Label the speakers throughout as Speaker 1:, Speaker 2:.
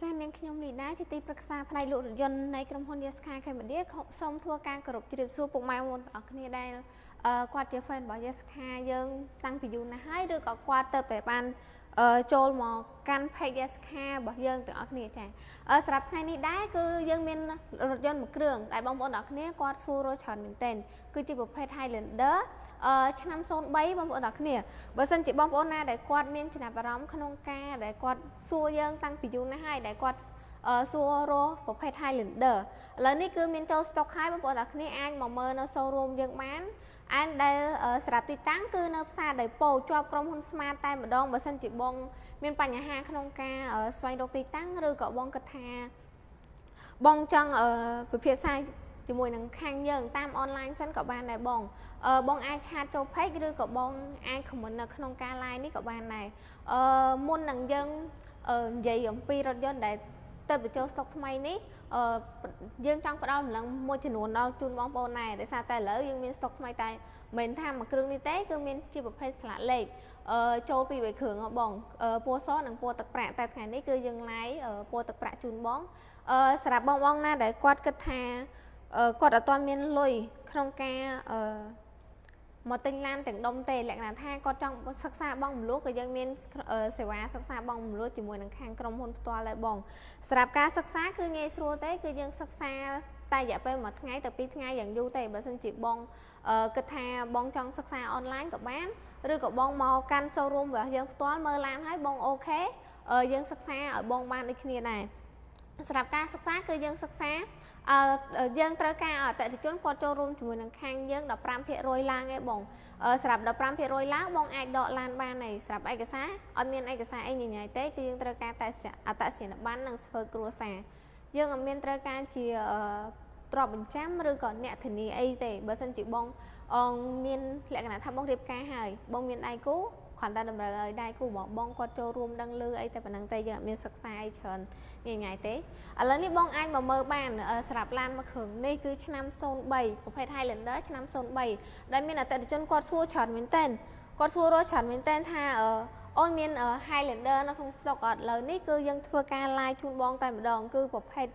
Speaker 1: ចា៎នាងខ្ញុំលីណាជាទីប្រឹក្សាផ្នែកលក់រថយន្តនៃក្រុមហ៊ុន Yaska Cambodia សូមធ្វើការគោរពជ្រាបសួរពុកម៉ែបងប្អូនទាំងអស់គ្នាដែលគាត់ជា fan របស់ Yaska យើងតាំងពីយូរណាស់ហើយឬក៏គាត់ទៅតែបាន ចូលមកកាន់ page Yaska របស់យើងទាំងអស់គ្នាចា៎សម្រាប់ថ្ងៃនេះដែរគឺយើងមានរថយន្តមួយគ្រឿងដែលបងប្អូនទាំងអស់គ្នាគាត់សួររកច្រើនមែនទែនគឺជាប្រភេទ Highlander ឆ្នាំ03បងប្អូនទាំងគ្នាបើសិនជាបងប្អូនណាដែលគាត់មានចំណាប់អារម្មណ៍ក្នុងការដែលគាត់សួរយើងតាំងពីយូរណាស់ហើយដែលគាត់ សួររកប្រភេទ Highlander ឥឡូវនេះគឺមានចូល stock ហើយបងប្អូនទាំងគ្នាអាចមកមើលនៅ showroom យើងបានអានដែលស្រាប់ទីតាំងគឺនៅផ្សារដៃពោជាប់ក្រុមហ៊ុនស្មាតតែម្ដងបើសិនជាបង មានបញ្ហាក្នុងការស្វែងរកទីតាំងឬក៏បងគិតថា បងចង់ពិភាក្សាជាមួយនឹងខាងយើងតាមអនឡាញសិនក៏បានដែរបងអឺបងអាចឆាតចូល page ឬក៏បងអាច comment នៅក្នុងការ live នេះក៏បានដែរអឺមុននឹងយើងនិយាយអំពីរថយន្តដែល ទៅបញ្ចូលស្តុកថ្មីនេះអឺយើងចង់ផ្ដល់កម្លាំងមួយចំនួនដល់ជូនបងប្អូនដែរដោយសារតែឥឡូវយើងមានស្តុកថ្មីតែមិនថាមួយគ្រឿងនេះទេគឺមានជាប្រភេទស្លាកលេខអឺចូលពី3គ្រឿងបងពណ៌សនិងពណ៌ទឹកប្រាក់តែថ្ងៃនេះគឺយើងឡាយពណ៌ទឹកប្រាក់ជូនបងអឺសម្រាប់បងបងណាដែលគាត់គិតថាគាត់អត់ទាន់មានលុយក្នុងការអឺ មកទិញឡានទាំងដុំទេលក្ខណៈថាគាត់ចង់សិក្សាបងមលូក៏យើងមានសេវាសិក្សាបងមលូជាមួយនឹងខាងក្រុមហ៊ុនផ្ទាល់ដែរបងសម្រាប់ការសិក្សាគឺងាយស្រួលទេគឺយើងសិក្សាតែរយៈពេលមួយថ្ងៃទៅពីរថ្ងៃយ៉ាងយូរទេបើសិនជាបងគិតថាបងចង់សិក្សាអនឡាញក៏បានឬក៏បងមកកាន់ showroom របស់យើងផ្ទាល់មើលឡានហើយបងអូខេយើងសិក្សាឲ្យបងបានដូចគ្នាដែរសម្រាប់ការសិក្សាគឺយើងសិក្សា អឺយើងត្រូវការអតិថិជនគាត់ចូលរួមជាមួយនឹងខាងយើង15%ឡើងឯងបងសម្រាប់15%ឡើងបងអាចដកឡានបានហើយសម្រាប់ឯកសារអត់មានឯកសារអីញញ៉ៃទេគឺយើងត្រូវការតែអត្តសញ្ញាណប័ណ្ណនិងស្វើគ្រួសារយើងអត់មានត្រូវការជាទ្រព្យបញ្ចាំឬក៏អ្នកធានាអីទេបើសិនជាបងអងមានលក្ខណៈថាបងរៀបការហើយបងមានដៃគូ គ្រាន់តែតម្រូវឲ្យដៃគូបងបងគាត់ចូលរួមដឹងលឺអីតែប៉ុណ្្នឹងទេយើងអត់មានសិក្សាអីច្រើនងាយងាយទេឥឡូវនេះបងអាចមកមើលបានស្រាប់ឡានមួយគ្រឿងនេះគឺឆ្នាំ03ប្រភេទ Highlander ឆ្នាំ03ដែលមានអតិថិជនគាត់សួរច្រើនមែនទែនគាត់សួររកច្រើនមែនទែនថាអូនមាន Highlander នៅក្នុង stock អត់ឥឡូវនេះគឺយើងធ្វើការ live ជូនបងតែម្ដងគឺប្រភេទ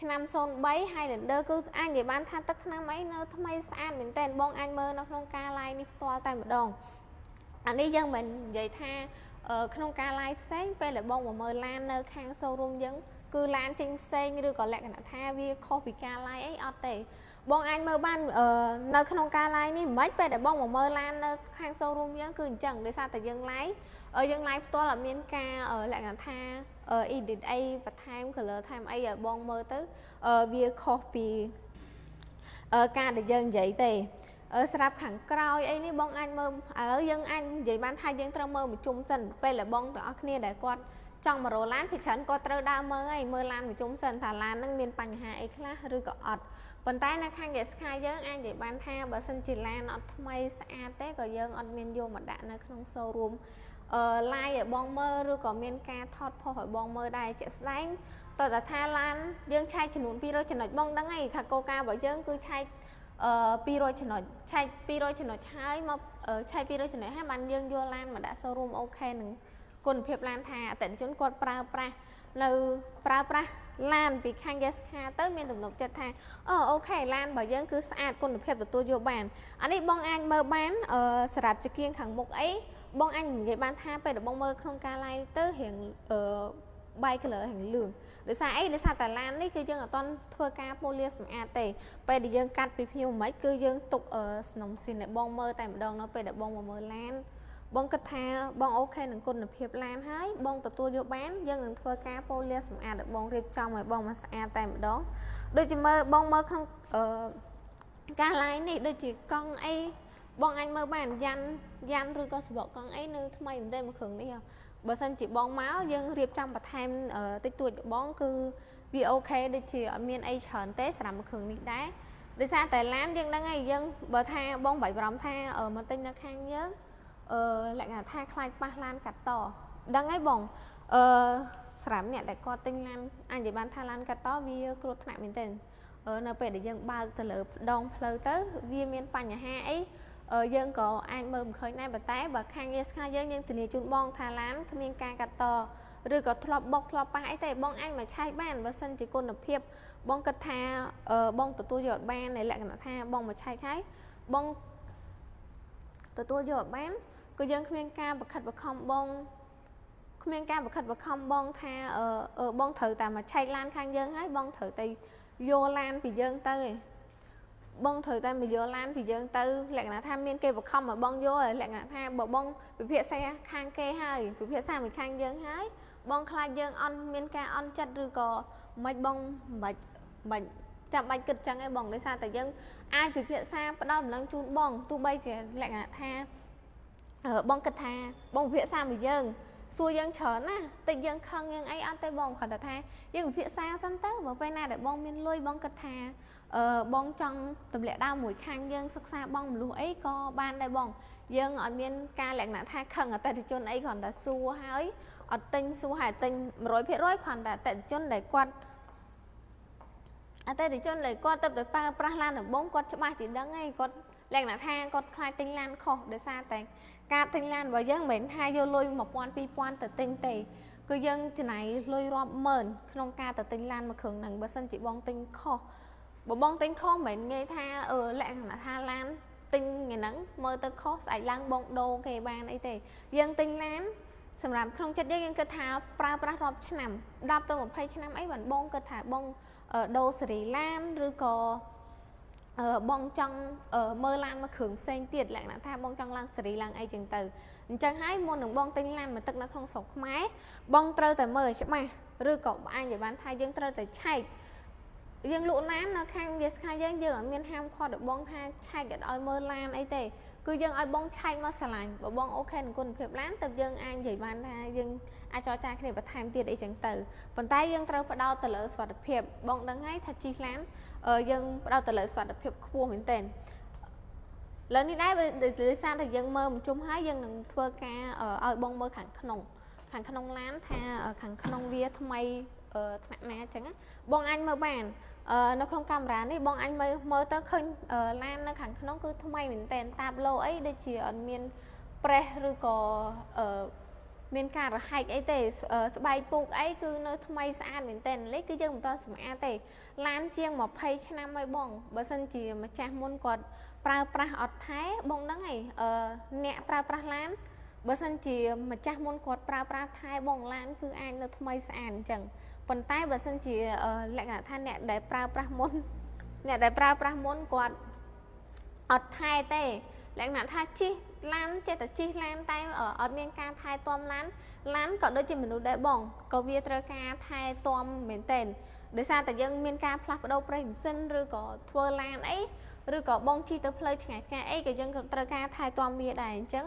Speaker 1: ឆ្នាំ03 Highlander គឺអាចនិយាយបានថាទឹកឆ្នាំអីនៅថ្មីស្អាតមែនតើបងអាចមើលនៅក្នុងការ live នេះផ្ទាល់តែម្ដង អានេះយើងមិននិយាយថាក្នុងការ live ផ្សេងពេលដែលបងមកមើលឡាននៅខាង showroom យើងគឺឡានចេញផ្សេងឬក៏លក្ខណៈថាវាខុសពីការ live អីអត់ទេបងអាចមើលបាននៅក្នុងការ live នេះមិនពេលដែលបងមកមើលឡាននៅខាង showroom យើងគឺអញ្ចឹងដោយសារតែយើង live យើង live ផ្ទាល់អត់មានការលក្ខណៈថា edit អីបន្ថែម color ថែមអីឲ្យបងមើលទៅវាខុសពីការដែលយើងនិយាយទេ ស្រាប់ខាងក្រោយអីនេះបងអាចមើលឥឡូវយើងអាចនិយាយបានថាយើងត្រូវមើលមួយជុំសិនពេលដែលបងទាំងអស់គ្នាដែលគាត់ចង់មករកឡានភាគច្រើនគាត់ត្រូវដើរមើលហើយមើលឡានមួយជុំសិនថាឡាននឹងមានបញ្ហាអីខ្លះឬក៏អត់ប៉ុន្តែនៅខាង Yes Sky យើងអាចនិយាយបានថាបើសិនជាឡានអត់ថ្មីស្អាតទេក៏យើងអត់មានយកមកដាក់នៅក្នុង showroom អឺ live ឲ្យបងមើលឬក៏មានការថតផុសឲ្យបងមើលដែរជាក់ស្ដែងតើតាថាឡានយើងឆែកចំនួន200ចំណុចបងដឹងហើយថាកោការរបស់យើងគឺឆែក អឺ200ចំណុចឆែក200ចំណុចហើយមកឆែក200ចំណុចហើយបានយើងយកឡានមកដាក់ showroom okay នឹងគុណភាពឡានថាអតិថិជនគាត់ប្រើប្រាស់នៅប្រើប្រាស់ឡានពីខាង Yeska ទៅមានទំនុកចិត្តថាអូ okay ឡានរបស់យើងគឺស្អាតគុណភាពទទួលយកបានអានេះបងអាចមើលបានអឺសម្រាប់ជាគៀងខាងមុខអីបងអាចនិយាយបានថាពេលដែលបងមើលក្នុងការ live ទៅរាងអឺ by color រាងលឿងដោយសារអីដោយសារតាឡាននេះគឺយើងអត់តន់ធ្វើការពូលាសម្អាតទេពេលដែលយើងកាត់ពីភ្ញៀវមិនគឺយើងទុកស្នំស៊ីនឲ្យបងមើលតែម្ដងនៅពេលដែលបងមកមើលឡានបងគិតថាបងអូខេនឹងគុណភាពឡានហើយបងទទួលយកបានយើងនឹងធ្វើការពូលាសម្អាតឲ្យបងរៀបចំឲ្យបងមកស្អាតតែម្ដងដូចជាមើលបងមើលក្នុងអឺការ lie នេះដូចជាកង់អីបងអាចមើលបានយ៉ាន់យ៉ាន់ឬក៏សបកកង់អីនៅថ្មីមែនទេមួយគ្រឿងនេះ បើសិនជាបងមកយើងរៀបចំបន្ថែមតិចតួចបងគឺវាអូខេដូចជាអត់មានអីច្រើនទេសម្រាប់មួយគ្រឿងនេះដែរដោយសារតែឡានយើងដឹងហើយយើងបើថាបងបាច់បារម្ភថាមកទិញនៅខាងយើងអឺលក្ខណៈថាខ្លាចប៉ះឡានកាត់តដឹងហើយបងអឺស្រាប់អ្នកដែលគាត់ទិញឡានអញនិយាយបានថាឡានកាត់តវាគ្រោះថ្នាក់មែនទែននៅពេលដែលយើងបើកទៅលើដងផ្លូវទៅវាមានបញ្ហាអី យើងក៏អាចមើលមិនឃើញដែរប៉ុន្តែបើខាងយាស្ខាយើងយើងធានាជូនបងថាឡានគ្មានការកាត់តឬក៏ធ្លាប់បុកធ្លាប់ប៉ះអីទេបងអាចមកឆែកបានបើសិនជាគុណភាព បងគិតថាបងទទួលយកបានในលក្ខណៈថាបងមកឆែកហើយបងទទួលយកបានគឺយើងគ្មានការបខិតបខំបងគ្មានការបខិតបខំបងថាអឺបងត្រូវតែមកឆែកឡានខាងយើងហើយបងត្រូវតែយកឡានពីយើងទៅឯង បងត្រូវតែមកយកឡានពីយើងទៅលក្ខណៈថាមានគេបខំមកបងយកលក្ខណៈថាបើបងពិភាក្សាខាងគេហើយពិភាក្សាមួយខាងយើងហើយបងខ្លាចយើងអន់មានការអន់ចិត្តឬក៏មិនបងមិនមិនចាំបាច់គិតចឹងឯងបងដោយសារតែយើងអាចពិភាក្សាផ្ដល់ដំណឹងជូនបងទោះបីជាលក្ខណៈថាបងគិតថាបងពិភាក្សាមួយយើងសួរយើងច្រើនណាតិចយើងខឹងយើងអីអត់ទេបងគ្រាន់តែថាយើងពិភាក្សាសិនទៅបើពេលណាដែលបងមានលុយបងគិតថាអឺ បងចង់ទម្លាក់ដើមមួយខាងយើងសិក្សាបងមលុះអីក៏បានដែរបង យើងអត់មានការលក្ខណៈថាខឹងអតិថិជនអីគ្រាន់តែសួរហើយអត់ទិញសួរហើយទិញ100%គ្រាន់តែអតិថិជនដែលគាត់អតិថិជនដែលគាត់ទៅទៅប្រើប្រាស់ឡានដំបងគាត់ច្បាស់ជាដឹងហើយគាត់លក្ខណៈថាគាត់ខ្លាចទិញឡានខុសដោយសារតែការទិញឡានរបស់យើងមិនមែនថាយកលុយ1000 2000ទៅទិញទេគឺយើងចំណាយលុយរាប់ម៉ឺនក្នុងការទៅទិញឡានមួយគ្រឿងហ្នឹងបើសិនជាបងទិញខុស បើបងទិញខុសមិនមែនងាយថាអឺលក្ខណៈថាឡានទិញថ្ងៃហ្នឹងមើលទៅខុសស្អែកឡើងបងដូរគេបានអីទេយើងទិញឡានសម្រាប់ក្នុងចិត្តយើងយើងគិតថាប្រើប្រាស់រាប់ឆ្នាំ10ទៅ20ឆ្នាំអីបានបងគិតថាបងដូរសេរីឡានឬក៏បងចង់មើលឡានមកគ្រឿងផ្សេងទៀតលក្ខណៈថាបងចង់ឡើងសេរីឡើងអីចឹងទៅអញ្ចឹងហើយមុននឹងបងទិញឡានមកទឹកនៅក្នុងស្រុកខ្មែរបងត្រូវតែមើលឲ្យច្បាស់ឬក៏អញនិយាយបានថាយើងត្រូវតែឆែក យើងលក់ឡាននៅខាងវាស្ខាយើងយើងអត់មានហាមឃាត់របស់បងថាឆែកឲ្យមើលឡានអីទេគឺយើងឲ្យបងឆែកមកឆ្លាញ់បើបងអូខេនឹងគុណភាពឡានទៅយើងអាចនិយាយបានថាយើងអាចចរចាគ្នាបន្ថែមទៀតអីចឹងទៅប៉ុន្តែយើងត្រូវផ្ដោតទៅលើសុខភាពបងដឹងហើយថាជិះឡានយើងផ្ដោតទៅលើសុខភាពខ្ពស់មែនទែនលើនេះដែរដោយសារតែយើងមើលមួយជុំហើយយើងនឹងធ្វើការឲ្យបងមើលខាងក្នុង ខាងក្នុងឡានថាខាងក្នុងវាថ្មីថ្នាក់ណាអញ្ចឹងបងអញមើលបាន នៅក្នុងកាមេរ៉ានេះបងអញមើលមើលទៅឃើញឡាននៅខាងក្នុងគឺថ្មីមែនតើតាបឡូអីដូចជាអត់មានប្រេះឬក៏មានការរហែកអីទេស្បែកពូកអីគឺនៅថ្មីស្អាតមែនតើលេគឺយើងមិនតសម្អាតទេឡានជាង20ឆ្នាំហើយបងបើសិនជាម្ចាស់មុនគាត់ប្រើប្រាស់អត់ថែបងដឹងហើយអ្នកប្រើប្រាស់ឡានបើសិនជាម្ចាស់មុនគាត់ប្រើប្រាស់ថែបងឡានគឺអាចនៅថ្មីស្អាតអញ្ចឹង ប៉ុន្តែបើសិនជាលក្ខណៈថាអ្នកដែលប្រើប្រាស់មុនអ្នកដែលប្រើប្រាស់មុនគាត់អត់ថែទេលក្ខណៈថាជិះឡានចេះតែជិះឡានតែអត់មានការថែទាំឡានឡានក៏ដូចជាមនុស្សដែរបងក៏វាត្រូវការថែទាំមែនទែនដោយសារតែយើងមានការផ្លាស់ប្ដូរប្រេងម៉ាស៊ីនឬក៏ធ្វើឡានអីឬក៏បងជិះទៅផ្លូវឆ្ងាយឆ្ងាយអីក៏យើងក៏ត្រូវការថែទាំវាដែរអញ្ចឹង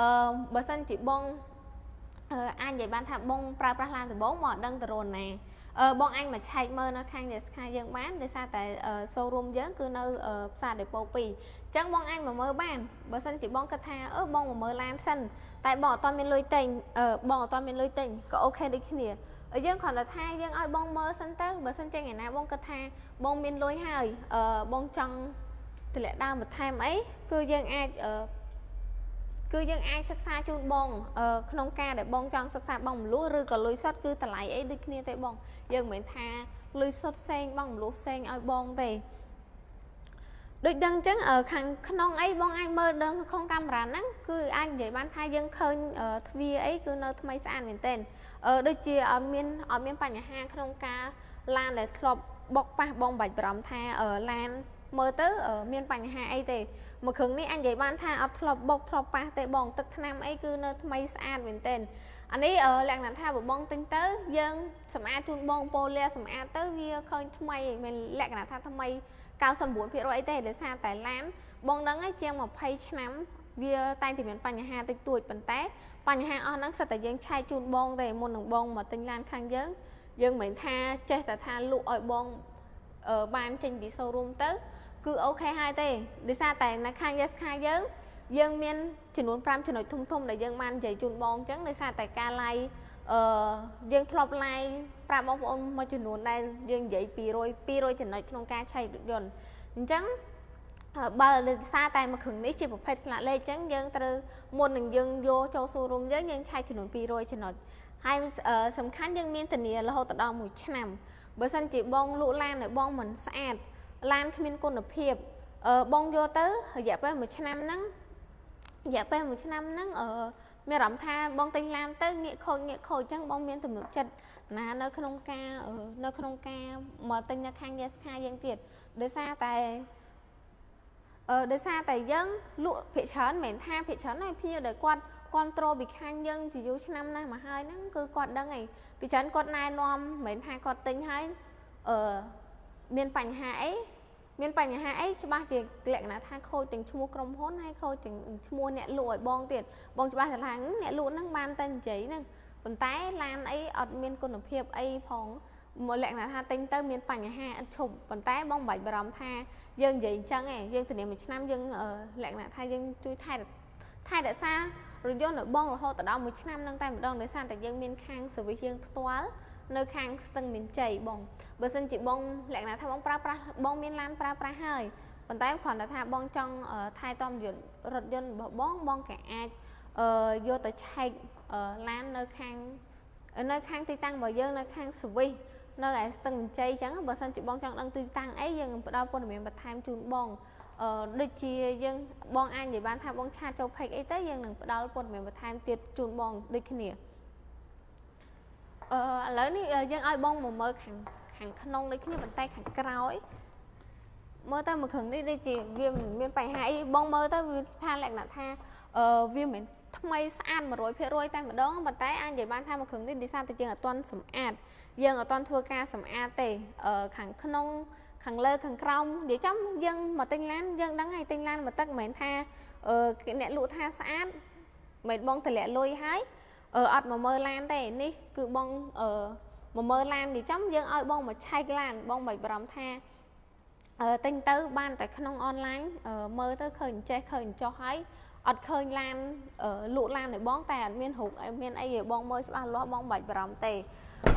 Speaker 1: អឺបើសិនជាបង អាចនិយាយបានថាបងប្រើប្រាស់ឡានដំបងមកអត់ដឹងទៅរនណាអឺបងអញមកឆែកមើលនៅខាង Nesca យើងបានដោយសារតែ showroom យើងគឺនៅផ្សារ Depot 2អញ្ចឹងបងអញមកមើលបានបើសិនជាបងគិតថាអឺបងមកមើលឡានសិនតែបងអត់ទាន់មានលុយទិញអឺបងអត់ទាន់មានលុយទិញក៏អូខេដូចគ្នាយើងគ្រាន់តែថាយើងឲ្យបងមើលសិនទៅបើសិនជាថ្ងៃណាបងគិតថាបងមានលុយហើយអឺបងចង់ទម្លាក់ដើមបន្ថែមអីគឺយើងអាចអឺ គឺយើងអាចសិក្សាជូនបងក្នុងការដែលបងចង់សិក្សាបងមលុះឬក៏លុយសុទ្ធគឺតម្លៃអីដូចគ្នាទេបង យើងមិនមែនថាលុយសុទ្ធផ្សេងបងមលុះផ្សេងឲ្យបងទេដូចដឹងអញ្ចឹងខាងក្នុងអីបងអាចមើលដឹងក្នុងកាមេរ៉ាហ្នឹងគឺអាចនិយាយបានថាយើងឃើញទ្វារអីគឺនៅថ្មីស្អាតមែនទែនអឺដូចជាអត់មានអត់មានបញ្ហាក្នុងការឡានដែលធ្លាប់បុកប៉ះបងបាច់បារម្ភថាឡានមើលទៅមានបញ្ហាអីទេ មួយគ្រឿងនេះអញនិយាយបានថាអត់ធ្លាប់បុកធ្លាប់ប៉ះទេបងទឹកថ្នាំអីគឺនៅថ្មីស្អាតមែនទែនអានេះលក្ខណៈថាបើបងទិញទៅយើងសម្អាតជូនបងប៉ូលាសម្អាតទៅវាឃើញថ្មីមិនលក្ខណៈថាថ្មី99%អីទេដោយសារតែឡានបងដឹងហើយជាង20ឆ្នាំវាតែងតែមានបញ្ហាតិចតួចប៉ុន្តែបញ្ហាអស់ហ្នឹងសិតតែយើងឆែកជូនបងទេមុននឹងបងមកទិញឡានខាងយើងយើងមិនថាចេះតែថាលក់ឲ្យបងបានចេញពី showroom ទៅ គឺអូខេហើយទេដោយសារតែនៅខាង Yes ខាងយើងយើងមានចំនួន5ចំណុចធំធំដែលយើងបាននិយាយជូនបងអញ្ចឹងដោយសារតែការ live អឺយើងធ្លាប់ live ប្រាប់បងប្អូនមួយចំនួនដែលយើងនិយាយ200 200ចំណុចក្នុងការឆែករថយន្តអញ្ចឹងបើដោយសារតែមួយគ្រឿងនេះជាប្រភេទស្លាកលេខអញ្ចឹងយើងត្រូវមុននឹងយើងយកចូល showroom យើងយើងឆែកចំនួន200ចំណុចហើយសំខាន់យើងមានធានារហូតដល់1ឆ្នាំបើសិនជាបងលក់ឡានឲ្យបងមិនស្អាត ឡានគ្មានគុណភាពអឺបងយកទៅរយៈពេល1ឆ្នាំហ្នឹងរយៈពេល1ឆ្នាំហ្នឹងអឺមានអារម្មណ៍ថាបងទិញឡានទៅងាកខូចងាកខូចអញ្ចឹងបងមានទំនុកចិត្តណានៅក្នុងការនៅក្នុងការមកទិញនៅខាងយាស្ខាយើងទៀតដោយសារតែអឺដោយសារតែយើងលក់ភាគច្រើនមិនមែនថាភាគច្រើនទេភ្ញៀវដែលគាត់គ្រប់ត្រូលពីខាងយើងជាយូរឆ្នាំណាស់មកហើយហ្នឹងគឺគាត់ដឹងហើយពីច្រើនគាត់ណែនាំមិនមែនថាគាត់ទិញហើយអឺមានបញ្ហាអី មានបញ្ហាអីច្បាស់ជាលក្ខណៈថាខូចទាំងឈ្មោះក្រុមហ៊ុនហើយខូចទាំងឈ្មោះអ្នកលក់ឲ្យបងទៀតបងច្បាស់ថាអ្នកលក់ហ្នឹងបានតែនិយាយហ្នឹងប៉ុន្តែឡានអីអត់មានគុណភាពអីផងមកលក្ខណៈថាទិញទៅមានបញ្ហាឥតឈប់ប៉ុន្តែបងមិនបាច់បារម្ភថាយើងនិយាយអញ្ចឹងឯងយើងធានាមួយឆ្នាំយើងលក្ខណៈថាយើងជួយថែថែរក្សារថយន្តរបស់រហូតដល់មួយឆ្នាំនឹងតែម្ដងដោយសារតែយើងមានខាងសវិសយើងផ្ទាល់ នៅខាងស្ទឹងមានជ័យបងបើសិនជាបងលក្ខណៈថាបងប្រើប្រាស់បងមានឡានប្រើប្រាស់ហើយប៉ុន្តែគ្រាន់តែថាបងចង់ថែទាំយន្តរថយន្តរបស់បងបងក៏អាចយកទៅឆែកឡាននៅខាងនៅខាងទីតាំងរបស់យើងនៅខាងសវិសនៅឯស្ទឹងជ័យអញ្ចឹងបើសិនជាបងចង់ដឹងទីតាំងអីយើងនឹងផ្ដល់ព័ត៌មានបន្ថែមជូនបងអឺដូចជាយើងបងអាចនិយាយបានថាបងឆាតចូល page អីទៅយើងនឹងផ្ដល់ព័ត៌មានបន្ថែមទៀតជូនបងដូចគ្នា អឺឥឡូវនេះយើងឲ្យបងមកមើលខាងខាងក្នុងដូចគ្នាប៉ុន្តែខាងក្រោយមើលទៅមួយគ្រឿងនេះដូចជាវាមិនមានបញ្ហាអីបងមើលទៅវាថាលក្ខណៈថាអឺវាមិនថ្មីស្អាត100%តែម្ដងប៉ុន្តែអាចនិយាយបានថាមួយគ្រឿងនេះឌីសានតែយើងអត់ទាន់សម្អាតយើងអត់ទាន់ធ្វើការសម្អាតទេអឺខាងក្នុងខាងលើខាងក្រោមនិយាយចំយើងមកទិញឡានយើងដឹងហើយទិញឡានមកទឹកមិនមែនថាអឺអ្នកលក់ថាស្អាតមិនបងតម្លាក់លុយហើយ អឺអត់មកមើលឡានទេនេះគឺបងអឺមកមើលឡាននិយាយចំយើងឲ្យបងមកឆែកឡានបងមិនបារម្ភថាអឺទិញទៅបានតែក្នុងអនឡាញមើលទៅឃើញចេះឃើញចុះហើយអត់ឃើញឡានលក់ឡានឲ្យបងតែអត់មានរូបមានអីឲ្យបងមើលច្បាស់លាស់បងបាច់បារម្ភទេ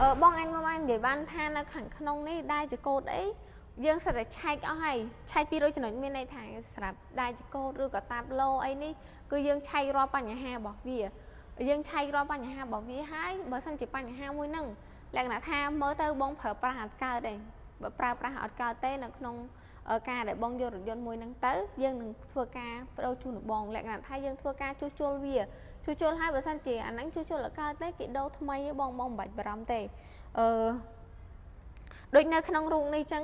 Speaker 1: អឺបងអញមកបាននិយាយបានថានៅខាងក្នុងនេះដែរជាកូដអីយើងសិតតែឆែកអស់ហើយឆែក200ចំណុចមានន័យថាសម្រាប់ដែរជាកូដឬក៏តាប់ឡូអីនេះគឺយើងឆែករាល់បញ្ហារបស់វា យើងឆែករាល់បញ្ហារបស់វាហើយបើសិនជាបញ្ហាមួយហ្នឹងលក្ខណៈថាមើលទៅបងប្រើប្រាស់អត់កើតទេបើប្រើប្រាស់អត់កើតទេនៅក្នុងការដែលបងយករថយន្តមួយហ្នឹងទៅយើងនឹងធ្វើការបដូរជូនបងលក្ខណៈថាយើងធ្វើការជួសជុលវាជួសជុលហើយបើសិនជាអាហ្នឹងជួសជុលអត់កើតទេគេដូរថ្មីបងបងមិនបាច់បារម្ភទេអឺដូចនៅក្នុងរូបនេះចឹង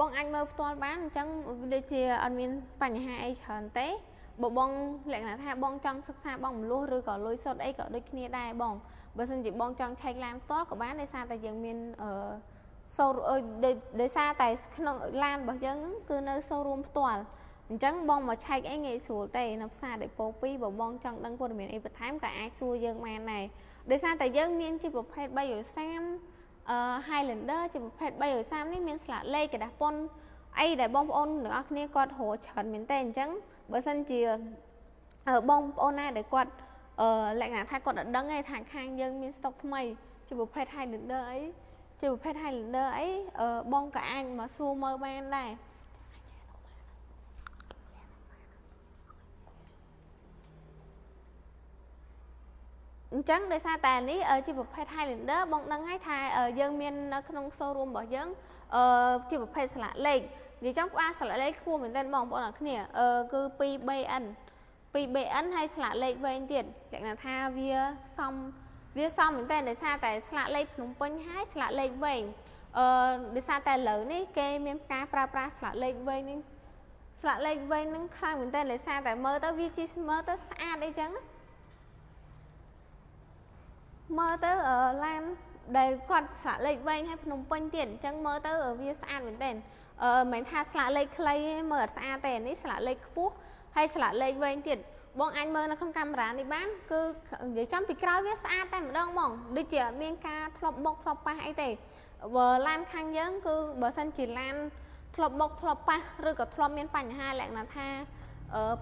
Speaker 1: បងអាចមើលផ្ទាល់បានអញ្ចឹងដូចជាអត់មានបញ្ហាអីច្រើនទេ បើបងលក្ខណៈថាបងចង់សិក្សាបងមលុះឬក៏លុយសុទ្ធអីក៏ដូចគ្នាដែរបងបើសិនជាបងចង់ឆែកឡានផ្ទាល់ក៏បានដោយសារតែយើងមានអឺសូដោយសារតែក្នុងឡានរបស់យើងគឺនៅសូរួមផ្ទាល់អញ្ចឹងបងមកឆែកអីងាយស្រួលទេនៅផ្សារដេប៉ូ2បើបងចង់ដឹងព័ត៌មានអីបន្ថែមក៏អាចសួរយើងបានដែរដោយសារតែយើងមានជាប្រភេទ330អឺ Highlander ជាប្រភេទ330នេះមានស្លាកលេខกระดาษប៉ុនអីដែលបងប្អូនទាំងអស់គ្នាគាត់រកច្រើនមែនទេអញ្ចឹង បើសិនជាបងប្អូនណាដែលគាត់អឺលក្ខណៈថាគាត់អត់ដឹងទេថាខាងយើងមានស្តុកថ្មីជាប្រភេទ Highlander អីជាប្រភេទ Highlander អីបងក៏អាចមកសួរមើលបានដែរអញ្ចឹងដោយសារតែនេះជាប្រភេទ Highlander បងដឹងហើយថាយើងមាននៅក្នុង showroom របស់យើងអឺជាប្រភេទស្លាកលេខ និយាយចំក្បាលស្លាកលេខខ្ពស់មែនទែនបងប្អូនអរគ្នាអឺគឺ 2BN 2BN ហើយស្លាកលេខវែងទៀតលក្ខណៈថាវាសមវាសមមែនតើដោយសារតែស្លាកលេខភ្នំពេញហើយស្លាកលេខវែងអឺដោយសារតែលើនេះគេមានការប្រើប្រាស់ស្លាកលេខវែងនេះស្លាកលេខវែងហ្នឹងខ្លាំងមែនតើដោយសារតែមើលទៅវាជីមើលទៅស្អាតអីចឹងមើលទៅឡានដែលគាត់ស្លាកលេខវែងហើយភ្នំពេញទៀតអញ្ចឹងមើលទៅវាស្អាតមែនតើ អឺមិនថាស្លាកលេខខ្លីមើលអត់ស្អាតទេនេះស្លាកលេខខ្ពស់ហើយស្លាកលេខវែងទៀតបងអាចមើលនៅក្នុងកាមេរ៉ានេះបានគឺនិយាយចំពីក្រោយវាស្អាតតែម្ដងហ្មងដូចជាមានការធ្លាប់បុកធ្លាប់ប៉ះអីទេបើឡានខាងយើងគឺបើសិនជាឡានធ្លាប់បុកធ្លាប់ប៉ះឬក៏ធ្លាប់មានបញ្ហាលក្ខណៈថា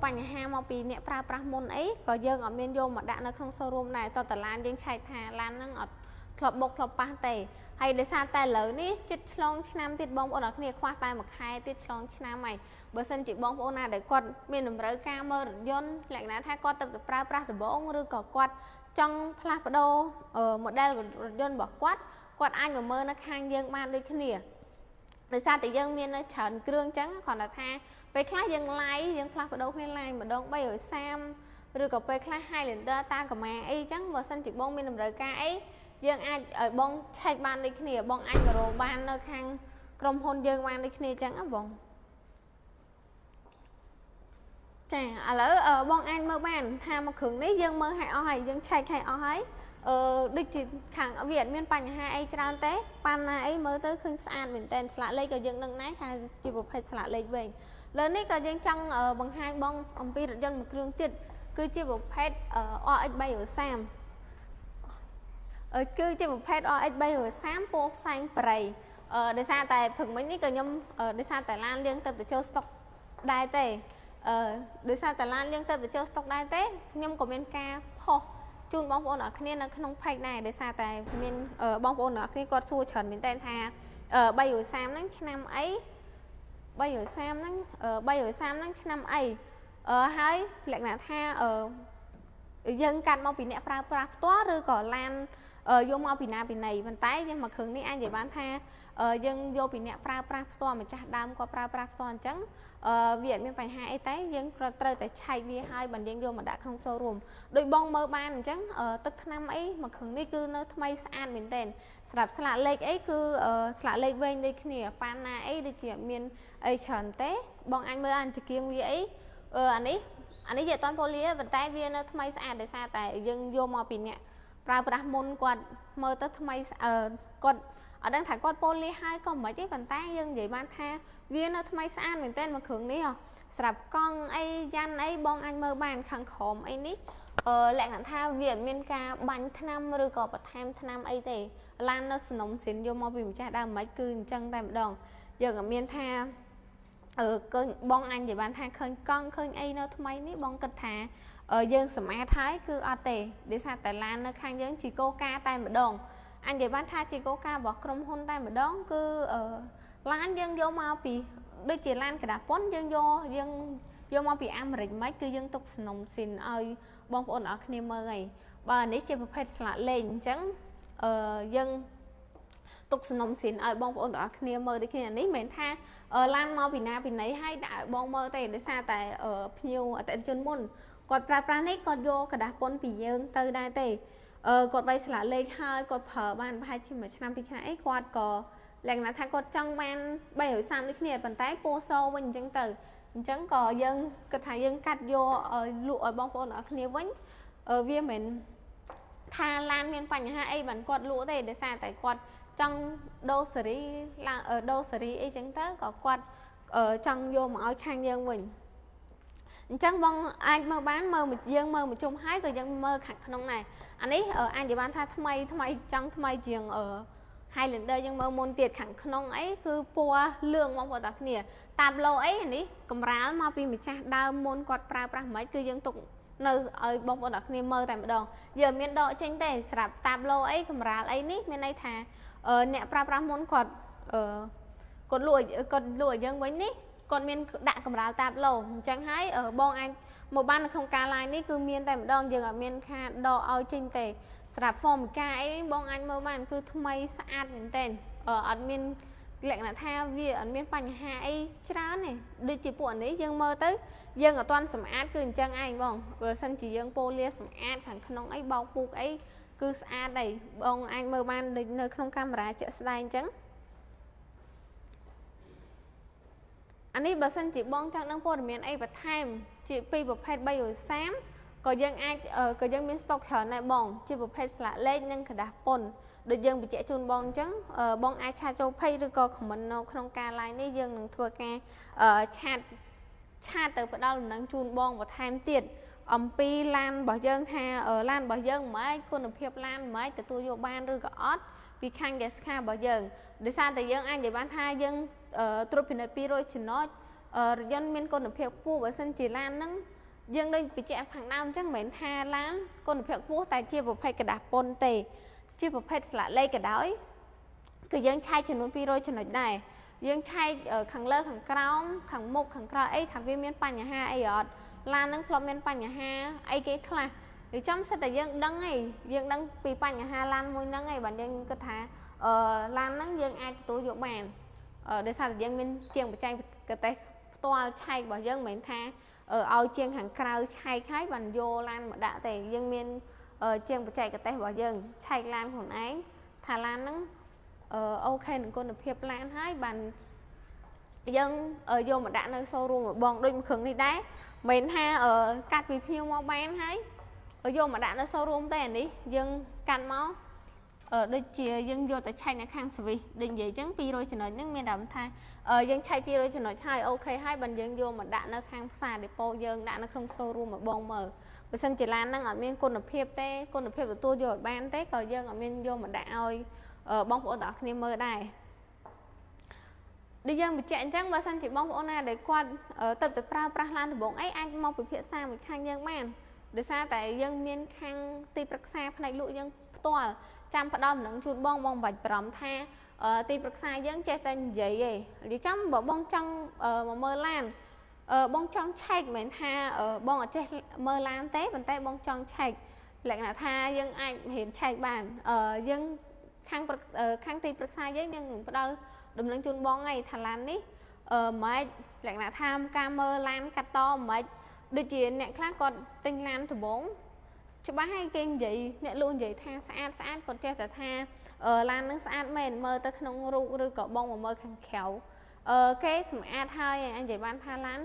Speaker 1: បញ្ហាមកពីអ្នកប្រើប្រាស់មុនអីក៏យើងអត់មានយកមកដាក់នៅក្នុង showroom ដែរតើតឡានយើងឆែកថាឡានហ្នឹងអត់ ធ្លាប់បុកធ្លាប់ប៉ះទេហើយដោយសារតែលើនេះចិត្តឆ្លងឆ្នាំទៀតបងប្អូនអរគ្នាខ្វះតែមួយខែទៀតឆ្លងឆ្នាំហើយបើសិនជាបងប្អូនណាដែលគាត់មានតម្រូវការមើលរថយន្តលក្ខណៈថាគាត់ទៅប្រើប្រាស់ដំបងឬក៏គាត់ចង់ផ្លាស់ប្ដូរ model រថយន្តរបស់គាត់គាត់អាចមកមើលនៅខាងយើងបានដូចគ្នាដោយសារតែយើងមាននៅច្រើនគ្រឿងអញ្ចឹងគ្រាន់តែថាពេលខ្លះយើង live យើងផ្លាស់ប្ដូរគ្នា live ម្ដង330ឬក៏ពេលខ្លះ Highlander តាមកម្មាអីអញ្ចឹងបើសិនជាបងមានតម្រូវការអី យើងអាចឲ្យបងឆែកបានដូចគ្នា បងអាចមករកបាននៅខាងក្រុមហ៊ុនយើងបានដូចគ្នាអញ្ចឹងណាបងចាឥឡូវបងអាចមើលបានថាមកគ្រឿងនេះយើងមើលឲ្យអស់ហើយយើងឆែកឲ្យអស់ហើយអឺដូចជាខាងវាអត់មានបញ្ហាអីច្រើនទេប៉ាណាអីមើលទៅឃើញស្អាតមែនតើស្លាកលេខក៏យើងនឹងដែរថាជាប្រភេទស្លាកលេខវិញលើនេះក៏យើងចង់បង្ហាញបងអំពីរថយន្តមួយគ្រឿងទៀតគឺជាប្រភេទ RX 330 គឺជាប្រភេទ RX 330ពណ៌ផ្សែងប្រៃអឺដោយសារតែព្រឹកមិញនេះក៏ខ្ញុំដោយសារតែឡានយើងទៅទៅចូលស្តុកដែរទេអឺដោយសារតែឡានយើងទៅទៅចូលស្តុកដែរទេខ្ញុំក៏មានការផុសជូនបងប្អូនអរគ្នានៅក្នុង page ដែរដោយសារតែមានបងប្អូនអរគ្នាគាត់សួរច្រើនមែនតើថា330ហ្នឹងឆ្នាំអី330ហ្នឹង330ហ្នឹងឆ្នាំអីអឺហើយលក្ខណៈថាអឺយើងកាត់មកពីអ្នកប្រើប្រាស់ផ្ទាល់ឬក៏ឡាន យកមកពីណាពីណីប៉ុន្តែយើងមកគ្រឿងនេះអាចនិយាយបានថាយើងយកពីអ្នកប្រើប្រាស់ផ្ទាល់ម្ចាស់ដើមគាត់ប្រើប្រាស់ផ្ទាល់អញ្ចឹងអឺវាអត់មានបញ្ហាអីតែយើងត្រូវតែឆែកវាឲ្យបើយើងយកមកដាក់ក្នុង showroom ដូចបងមើលបានអញ្ចឹងទឹកថ្នាំអីមួយគ្រឿងនេះគឺនៅថ្មីស្អាតមែនទែនសម្រាប់ស្លាកលេខអីគឺស្លាកលេខវែងដូចគ្នាប៉ានណាអីដូចជាមានអីច្រើនទេ បងអញមើលអានចង្គៀងវាអីអឺអានេះអានេះជាអត់តាន់ប៉ូលីប៉ុន្តែវានៅថ្មីស្អាតដោយសារតែយើងយកមកពីអ្នក ប្រើប្រាស់មុនគាត់មើលទៅថ្មីអឺគាត់អត់ដឹងថាគាត់ពោលលីហើយក៏មិនទេប៉ុន្តែយើងនិយាយបានថាវានៅថ្មីស្អាតមែនទែនមួយគ្រឿងនេះស្រាប់កង់អីយ៉ាន់អីបងអាចមើលបានខាងក្រោមអីនេះអឺលក្ខណៈថាវាអត់មានការបាញ់ថ្នាំឬក៏បន្ថែមថ្នាំអីទេឡាននៅสนុំសិនយកមកពីម្ចាស់ដើមមិនគឺអញ្ចឹងតែម្ដងយើងក៏មានថាអឺឃើញបងអញនិយាយបានថាឃើញកង់ឃើញអីនៅថ្មីនេះបងគិតថា យើងសម្អាតហើយគឺអត់ទេដោយសារតែឡាននៅខាងយើងជីកូកាតែម្ដងអញនិយាយបានថាជីកូការបស់ក្រុមហ៊ុនតែម្ដងគឺឡានយើងយកមកពីដូចជាឡានកដាប៉ុនយើងយកយើងយកមកពីអាមេរិកមិនគឺយើងទុកสนុំស៊ីនឲ្យបងប្អូនអរគ្នាមើលហើយបើនេះជាប្រភេទស្លាកលេងអញ្ចឹងអឺយើងទុកสนុំស៊ីនឲ្យបងប្អូនទាំងអស់គ្នាមើលដូចគ្នានេះមិនមែនថាឡានមកពីណាពីណីហើយដាក់ឲ្យបងមើលទេដោយសារតែភ្ញៀវអតិថិជនមុន គាត់ប្រើប្រាស់នេះគាត់យកกระดาษប៉ុនពីយើងទៅដែរទេអឺគាត់វាយស្លាកលេខហើយគាត់ប្រើបានប្រហែលជាមួយឆ្នាំពីរឆ្នាំអីគាត់ក៏លក្ខណៈថាគាត់ចង់បាន330ដូចគ្នាប៉ុន្តែពោសវិញអញ្ចឹងទៅអញ្ចឹងក៏យើងគិតថាយើងកាត់យកឲ្យលក់ឲ្យបងប្អូនអរគ្នាវិញវាមិនថាឡានមានបញ្ហាអីបានគាត់លក់ទេដោយសារតែគាត់ចង់ដូរសេរីឡើងដូរសេរីអីចឹងទៅក៏គាត់ចង់យកមកឲ្យខាងយើងវិញ អញ្ចឹងបងអាចមើលបានមើលយើងមើលមួយជុំហើយក៏យើងមើលខាងក្នុងដែរអានេះអាចនិយាយបានថាថ្មីថ្មីចង់ថ្មីជាងអឺ Highlander យើងមើលមុនទៀតខាងក្នុងអីគឺពណ៌លឿងបងប្អូនតាគ្នា តាប់ឡូអីនេះកំរាលមកពីម្ចាស់ដើមមុនគាត់ប្រើប្រាស់មិនគឺយើងទុកនៅឲ្យបងប្អូនអ្នកគ្នាមើលតែម្ដងយើងមានដកចេញទេស្រាប់តាប់ឡូអីកំរាលអីនេះមានន័យថាអ្នកប្រើប្រាស់មុនគាត់អឺគាត់លក់គាត់លក់ឲ្យយើងវិញនេះ គាត់មានដាក់កម្រាលតាបឡូអញ្ចឹងហើយបងអាចមកបាននៅក្នុងការ live នេះគឺមានតែម្ដងយើងអត់មានខាដកឲ្យចេញទេស្រាប់ form កាអីបងអាចមើលបានគឺថ្មីស្អាតមែនទែនអត់មានលក្ខណៈថាវាអត់មានបញ្ហាអីច្រើនទេដូចជាពួកនេះយើងមើលទៅយើងអត់ទាន់សម្អាតគឺអញ្ចឹងឯងបងបើសិនជាយើងពោលាសម្អាតខាងក្នុងអីបោកពូកអីគឺស្អាតដែរបងអាចមើលបានដូចនៅក្នុងកាមេរ៉ាជាក់ស្ដែងអញ្ចឹង អានេះបើសិនជាបងចង់ដឹងព័ត៌មានអីបន្ថែមជាពីប្រភេទ330ក៏យើងអាចក៏យើងមានស្តុកច្រើនដែរបង ជាប្រភេទស្លាកលេខនិងกระดาษប៉ុនដូចយើងបញ្ជាក់ជូនបងអញ្ចឹងបងអាចឆាតចូល page ឬក៏ comment នៅក្នុងការ live នេះយើងនឹងធ្វើការឆាតឆាតទៅផ្ដល់ដំណឹងជូនបងបន្ថែមទៀតអំពីឡានរបស់យើងថាឡានរបស់យើងមិនអាចគុណភាពឡានមិនអាចទទួលយកបានឬក៏អត់ពីខាង gas car របស់យើង ដោយសារតែយើងអាចនិយាយបានថាយើងត្រួតពិនិត្យ200ចំណុចរថយន្តមានគុណភាពខ្ពស់បើសិនជាឡានហ្នឹងយើងដូចបញ្ជាក់ខាងដើមអញ្ចឹងមិនមែនថាឡានគុណភាពខ្ពស់តែជាប្រភេទกระดาษប៉ុនទេ ជាប្រភេទស្លាកលេខក៏ដោយគឺយើងឆែកចំនួន200ចំណុចដែរយើងឆែកខាងលើខាងក្រោមខាងមុខខាងក្រោយអីថាវាមានបញ្ហាអីអត់ឡាននឹងធ្លាប់មានបញ្ហាអីគេខ្លះ និយាយចំសិតតែយើងដឹងហីយើងដឹងពីបញ្ហាឡានមួយហ្នឹងហីបាទយើងគិតថា អឺឡានហ្នឹងយើងអាចទទួលយកបានអឺដោយសារតែយើងមានជាងបច្ចេកទេសផ្ទាល់ឆែករបស់យើងមិនមែនថាឲ្យជាងខាងក្រៅឆែកហើយបានយកឡានមកដាក់ទេយើងមានជាងបច្ចេកទេសរបស់យើងឆែកឡានខ្លួនឯងថាឡានហ្នឹងអូខេនឹងគុណភាពឡានហើយបានយើងយកមកដាក់នៅ showroom របស់បងដូចមួយគ្រឿងនេះដែរមិនថាកាត់ពីភ្ញៀវមកបានហើយយកមកដាក់នៅ showroom ទេអានេះយើងកាត់មក ដូចជាយើងយកទៅឆែកនៅខាង service ដូចនិយាយអញ្ចឹង200ចំណុចហ្នឹងមានតែថាយើងឆែក200ចំណុចហើយអូខេហើយបើយើងយកមកដាក់នៅខាងផ្សារ depot យើងដាក់នៅក្នុង showroom មកបងមើលបើសិនជាឡានហ្នឹងអត់មានគុណភាពទេគុណភាពទទួលយកអត់បានទេក៏យើងអត់មានយកមកដាក់ឲ្យបងប្អូនទាំងអស់គ្នាមើលដែរដូចយើងបញ្ជាក់អញ្ចឹងបើសិនជាបងប្អូនណាដែលគាត់ទៅទៅប្រើប្រាស់ឡានដំបងអីអាចមកពិភាក្សាមួយខាងយើងបានដោយសារតែយើងមានខាងទីប្រឹក្សាផ្នែកលក់យើងផ្ទាល់ ចាំផ្ដំនឹងជូនបងបងបាច់បារម្ភថាទីប្រឹក្សាយើងចេះតែនិយាយឯងនិយាយចាំបើបងចង់មកមើលឡានបងចង់ឆែកមិនមែនថាបងអត់ចេះមើលឡានទេប៉ុន្តែបងចង់ឆែកលក្ខណៈថាយើងអាចរៀនឆែកបានយើងខាងខាងទីប្រឹក្សាយើងយើងផ្ដល់ដំណឹងជូនបងឯងថាឡាននេះអឺម៉េចលក្ខណៈថាការមើលឡានកាត់តម៉េចដូចជាអ្នកខ្លះគាត់ទិញឡានដំបង ច្បាស់ហើយគេនិយាយអ្នកលក់និយាយថាស្អាតស្អាតគាត់ចេះតែថាឡាននឹងស្អាតមែនមើលទៅក្នុងរូបឬក៏បងមកមើលខាងក្រៅអឺគេសម្អាតហើយអញនិយាយបានថាឡាន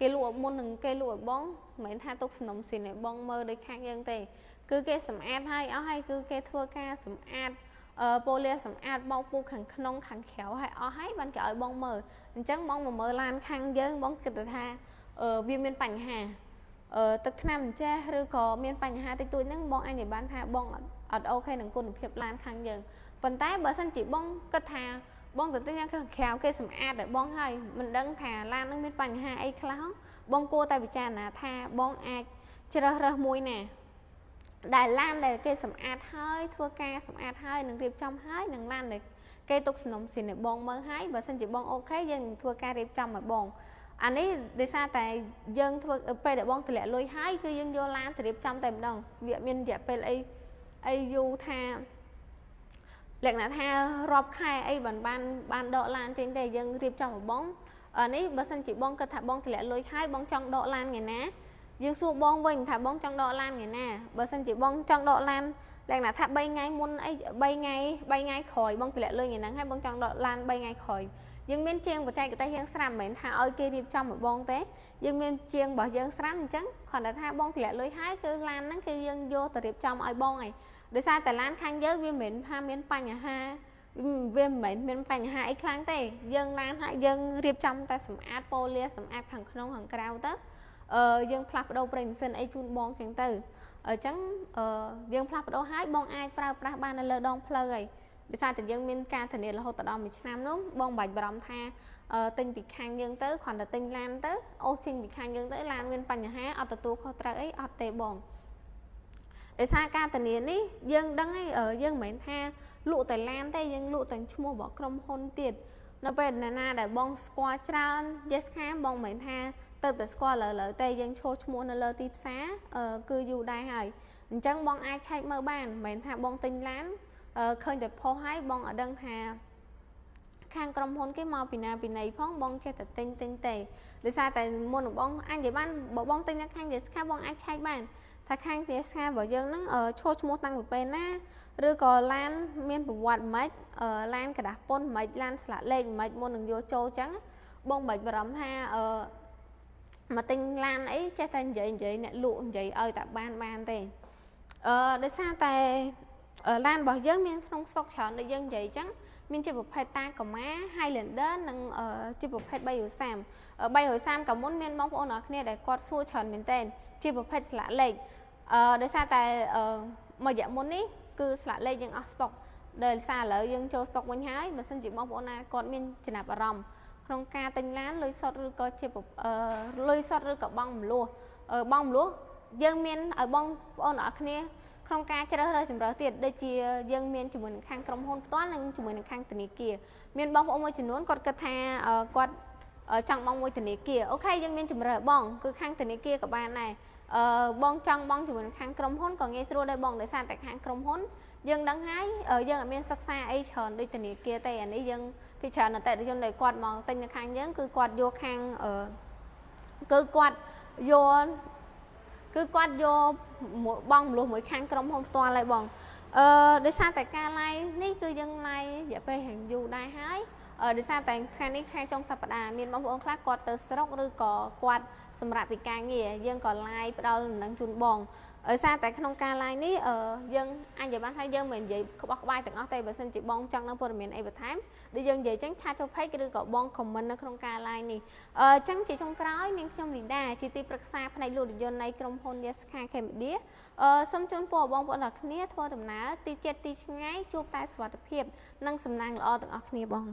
Speaker 1: គេលក់មុននឹងគេលក់ឲ្យបងមិនមែនថាទុកសំណុំស៊ីនឲ្យបងមើលដូចខាងយើងទេ គឺគេសម្អាតហើយអស់ហើយគឺគេធ្វើការសម្អាតប៉ូលីសម្អាតបោកពូខាងក្នុងខាងក្រៅឲ្យអស់ហើយបានគេឲ្យបងមើលអញ្ចឹងបងមកមើលឡានខាងយើងបងគិតថាវាមានបញ្ហាអឺ ទឹកថ្នាំអញ្ចេះឬក៏មានបញ្ហាតិចតួចហ្នឹងបងអាចនិយាយបានថាបងអត់អូខេនឹងគុណភាពឡានខាងយើងប៉ុន្តែបើសិនជាបងគិតថាបងទៅទិញខាងក្រៅគេសម្អាតឲ្យបងហើយមិនដឹងថាឡាននឹងមានបញ្ហាអីខ្លះបងគួរតែពិចារណាថាបងអាចជ្រើសរើសមួយណាដែលឡានដែលគេសម្អាតហើយធ្វើការសម្អាតហើយនឹងរៀបចំហើយនឹងឡានដែលគេទុកសំណុំស៊ីនឲ្យបងមើលហើយបើសិនជាបងអូខេយើងនឹងធ្វើការរៀបចំឲ្យបង អានេះដោយសារតែយើងធ្វើពេលដែលបងតម្លាក់លុយហើយគឺយើងយកឡានទៅរៀបចំតែម្ដងវាមានរយៈពេលអីអីយូរថាលក្ខណៈថារាប់ខែអីបានបានបានដកឡានចេញទេយើងរៀបចំឲ្យបងអានេះបើសិនជាបងគិតថាបងតម្លាក់លុយហើយបងចង់ដកឡានថ្ងៃណាយើងសួរបងវិញថាបងចង់ដកឡានថ្ងៃណាបើសិនជាបងចង់ដកឡានលក្ខណៈថា3ថ្ងៃមុនអី3ថ្ងៃ3ថ្ងៃក្រោយបងតម្លាក់លុយថ្ងៃហ្នឹងហើយបងចង់ដកឡាន3ថ្ងៃក្រោយ យើងមានជាងបច្ចេកទេសយើងស្រាប់មិនមែនថាឲ្យគេរៀបចំឲ្យបងទេយើងមានជាងរបស់យើងស្រាប់អញ្ចឹងគ្រាន់តែថាបងតម្លាក់លុយហើយគឺឡានហ្នឹងគឺយើងយកទៅរៀបចំឲ្យបងហើយដោយសារតែឡានខាងយើងវាមិនមែនថាមានបញ្ហាវាមិនមែនមានបញ្ហាអីខ្លាំងទេយើងឡានហើយយើងរៀបចំតែសម្អាតប៉ូលីសម្អាតខាងក្នុងខាងក្រៅទៅអឺយើងផ្លាស់ប្ដូរប្រេងម៉ាស៊ីនអីជូនបងចឹងទៅអញ្ចឹងអឺយើងផ្លាស់ប្ដូរហើយបងអាចប្រើប្រាស់បាននៅលើដងផ្លូវហើយ ដោយសារតែយើងមានការធានារហូតដល់មួយឆ្នាំនោះបងបាច់បារម្ភថាទិញពីខាងយើងទៅគ្រាន់តែទិញឡានទៅអូសចេញពីខាងយើងទៅឡានមានបញ្ហាអត់ទទួលខុសត្រូវអីអត់ទេបងដោយសារការធានានេះយើងដឹងហើយយើងមិនមែនថាលក់តែឡានទេយើងលក់ទាំងឈ្មោះរបស់ក្រុមហ៊ុនទៀតនៅពេលណាណាដែលបងស្គាល់ច្រើន Yes ខាបងមិនមែនថាទៅតែស្គាល់លើលើតែយើងឈោះឈ្មោះនៅលើទីផ្សារគឺយូរដែរហើយអញ្ចឹងបងអាចឆែកមើលបានមិនមែនថាបងទិញឡាន ឃើញតែផុសហើយបងអត់ដឹងថាខាងក្រុមហ៊ុនគេមកពីណាពីណីផងបងចេះតែទិញទិញទេដោយសារតែមុនបងអញនិយាយបានបើបងទិញនៅខាងយេស្ខាបងអាចឆែកបានថាខាងយេស្ខារបស់យើងហ្នឹងឈោះឈ្មោះតាំងពីពេលណាឬក៏ឡានមានប្រវត្តិមិនឡានกระดาษពុនមិនឡានស្លាកលេខមិនមុននឹងយកចូលចឹងបងមិនបារម្ភថាអឺមកទិញឡានអីចេះតែនិយាយនិយាយអ្នកលក់និយាយឲ្យតែបានបានទេអឺដោយសារតែ ឡានរបស់យើងមានក្នុងស្តុកច្រើនដូចយើងនិយាយអញ្ចឹងមានជាប្រភេទតាកូម៉ា Highlander និងជាប្រភេទ330 330ក៏មុនមានបងប្អូនអរគ្នាដែលគាត់សួរច្រើនមែនទែនជាប្រភេទស្លាកលេខអឺដោយសារតែមួយរយៈមុននេះគឺស្លាកលេខយើងអស់ស្តុកដែលសារឥឡូវយើងចូលស្តុកវិញហើយបើមិនជាបងប្អូនណាគាត់មានចំណាប់អារម្មណ៍ក្នុងការទិញឡានលុយសុទ្ធឬក៏ជាលុយសុទ្ធឬក៏បង់មលោះបង់មលោះយើងមានឲ្យបងប្អូនអរគ្នា ក្នុងការជ្រើសរើសជម្រើសទៀតដូចជាយើងមានជាមួយនឹងខាងក្រុមហ៊ុនផ្ទាល់និងជាមួយនឹងខាងធនាគារមានបងប្អូនមួយចំនួនគាត់គិតថាគាត់ចង់បងមួយធនាគារអូខេយើងមានជម្រើសបងគឺខាងធនាគារក៏បានដែរអឺបងចង់បងជាមួយនឹងខាងក្រុមហ៊ុនក៏ងាយស្រួលដែរបងដោយសារតែខាងក្រុមហ៊ុនយើងដឹងហើយយើងអត់មានសិក្សាអីច្រើនដូចធនាគារទេអានេះយើងពីច្រើនអតិថិជនដែលគាត់មកទិញនៅខាងយើងគឺគាត់យកខាងអឺគឺគាត់យក គឺគាត់យកបងមលុះមួយខាងក្រុមហ៊ុនផ្ទាល់ហើយបងអឺដោយសារតែការ live នេះគឺយើង live រយៈពេលរៀងយូរដែរហើយដោយសារតែថ្ងៃនេះខែចុងសប្តាហ៍មានបងប្អូនខ្លះគាត់ទៅស្រុកឬក៏គាត់សម្រាប់ពីការងារយើងក៏ live ផ្ដល់ដំណឹងជូនបង ដោយសារតែក្នុងការ live នេះយើងអាចនិយាយបានថាយើងមិននិយាយក្បោះក្បាយទាំងអស់ទេបើសិនជាបងចង់នៅព័ត៌មានអីបន្ថែមដូចយើងនិយាយចឹងឆាតទៅ page ឬក៏បង comment នៅក្នុងការ live នេះអញ្ចឹងជាចុងក្រោយនាងខ្ញុំលីដាជាទីប្រឹក្សាផ្នែកលក់រថយន្តនៃក្រុមហ៊ុន Yaska Cambodia អឺសូមជូនពរបងប្អូនទាំងគ្នាធ្វើដំណើរទីចិត្តទីឆ្ងាយជួបតែសុវត្ថិភាព និងសំណាងល្អទាំងអស់គ្នាបង